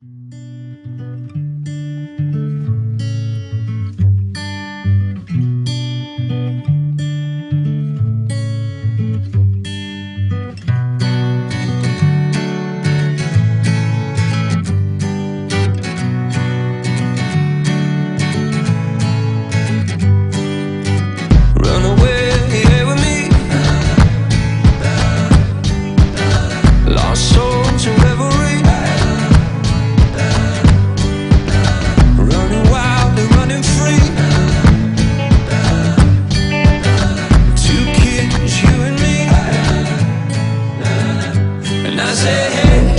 you say hey.